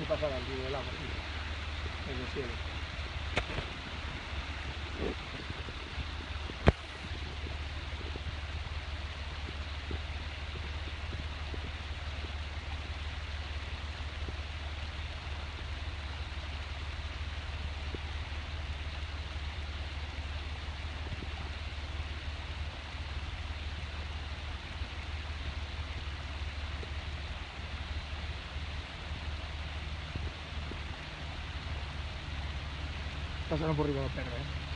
pasar al río del agua. En el cielo. Pasaron por arriba los perros, ¿eh?